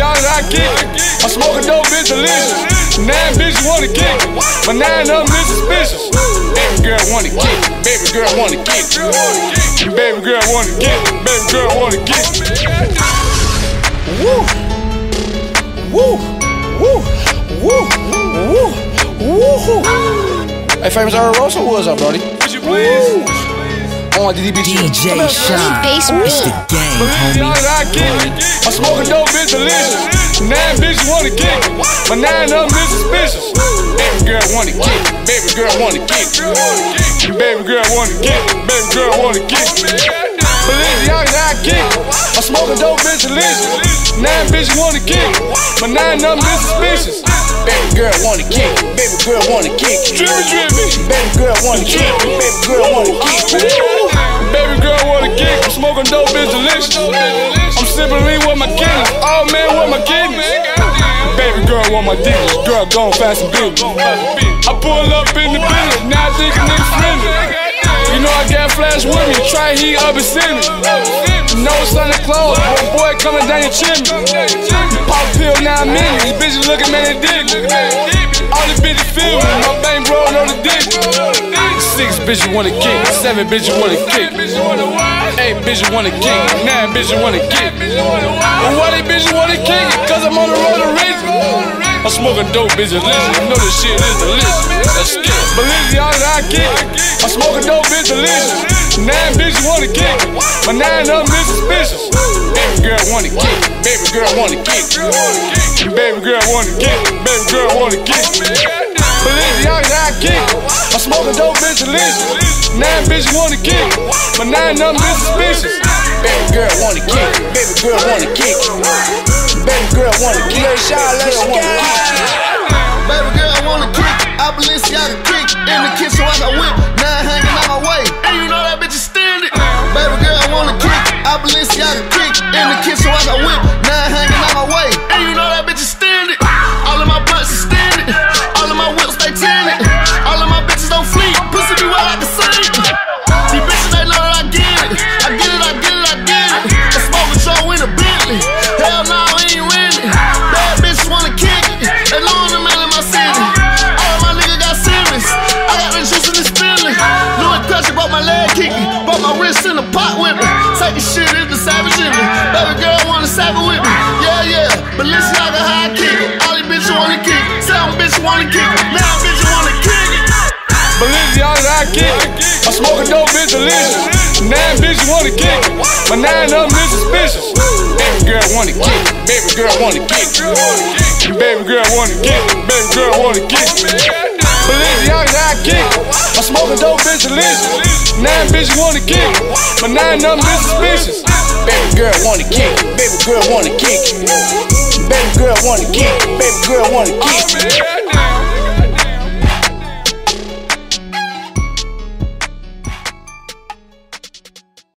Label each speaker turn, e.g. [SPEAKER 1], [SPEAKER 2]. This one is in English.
[SPEAKER 1] y'all that I kick. I smoke a dope, bitch, delicious. Nine bitches wanna kick. But nine of them is suspicious. Baby girl wanna kick. Baby girl wanna kick. Baby girl wanna kick. Baby girl wanna kick. Woo! Woo! Woo! Woo! Woo! Woo! Hey, famous Earl Rosa, what's up, buddy? Would you please? On DDB
[SPEAKER 2] DJ Shine, it's the game, homie.
[SPEAKER 1] I smoke a dope, bitch, delicious. Nine bitches wanna kick, but nine of them is suspicious. Baby girl wanna kick, baby girl wanna kick. Baby girl wanna kick, baby girl wanna kick. Balenciaga, I kick. I smoke a dope, bitch, delicious. Nine bitches wanna kick, but nine of them is suspicious. Baby girl wanna kick, baby girl wanna kick. Drippy, drippy. Baby girl wanna kick, baby girl wanna kick. Baby girl wanna kick, I'm smoking dope, bitch, delicious. I'm sipping lean with my kidneys, all man with my kidneys. Baby girl want my digits, girl going fast and big. I pull up in the business, now I think a nigga friendly. You know I got flash with me, try heat up and send me. No Santa Claus, boy, boy coming down your chimney. Pop pill, now I'm in. These bitches looking, man, dig me. All the bitches feel me, my bang bro on the dick. Six bitches wanna kick, seven bitches wanna kick. Eight bitches wanna kick, nine bitches wanna kick. And why they bitches wanna kick? Cause I'm on the road to rich. I'm smoking dope, bitches listen. You know this shit is delicious. Let's it. Balenciaga, I kick. I'm smoking dope, bitch, delicious. Nine bitches wanna kick, but nine of them is suspicious. Baby girl wanna kick, baby girl wanna kick. Baby girl wanna kick, baby girl wanna kick. Balenciaga, I kick. I'm smoking dope, bitch, delicious. Nine bitches wanna kick, but nine of them suspicious. Baby girl wanna kick, baby girl wanna kick. Baby girl wanna kick, let's go.
[SPEAKER 3] Baby girl wanna kick, I Balenciaga kick. In the kitchen while I whip, I whip, nine hanging out my way. And you know that bitch is standing. All of my blunts is standing. All of my whips they tinted. All of my bitches don't fleet. Pussy be wet like the same. These bitches they know that I get it. I get it, I get it, I get it. I smoke a show in a Bentley. Hell no, I ain't winning. Bad bitches wanna kick it. They long the man in my city. All of my niggas got serious. I got the juice in the spilling. Louis Cushy bought my leg kicking. Bought my wrist in the pot with me. Take the shit is the savage in me.
[SPEAKER 1] Dope, bitch, delicious. Nine bitches wanna kick, but nine of them is suspicious. Baby girl wanna kick, baby girl wanna kick. Baby girl wanna kick, baby girl wanna kick. Balenciaga, I kick. I'm smoking dope, bitch, delicious. Nine bitches wanna kick, but nine of them is suspicious. Baby girl wanna kick, baby girl wanna kick. Baby girl wanna kick, baby girl wanna kick.